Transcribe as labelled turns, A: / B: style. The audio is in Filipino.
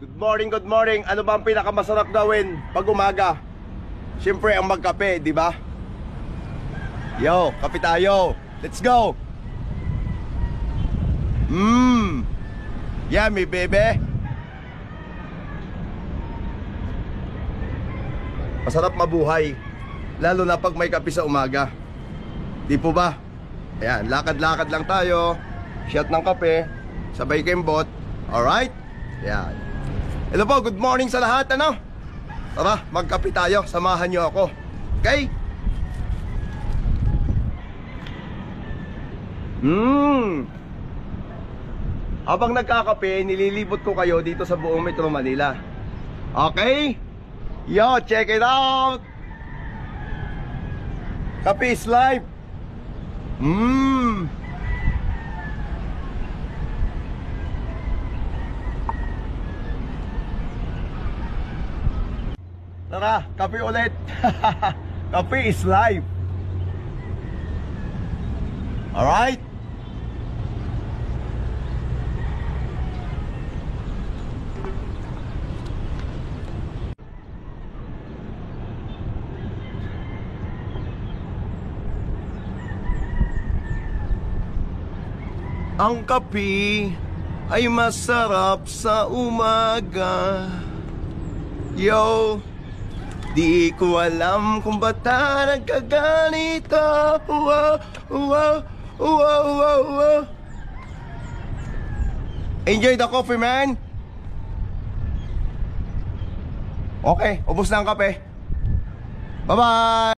A: Good morning, good morning. Ano ba ang pinakamasarap gawin pag umaga? Siyempre ang magkape, di ba? Yo, kape tayo. Let's go. Mmm. Yummy, baby. Masarap mabuhay. Lalo na pag may kape sa umaga. Di po ba? Ayan, lakad-lakad lang tayo. Shot ng kape. Sabay kembot. Alright? Ayan. Hello po, good morning sa lahat, ano? Tara, magkape tayo. Samahan niyo ako. Okay? Mmm. Habang nagkakape, nililibot ko kayo dito sa buong Metro Manila. Okay? Yo, check it out! Kape is live! Mmm! Tara, kape ulit! kape is live! Alright? Ang kape ay masarap sa umaga Yo, di ko alam kung ba't nagkaganito. Wow, wow, wow, wow, wow. Enjoy the coffee, man. Okay, ubos na ang kape. Bye-bye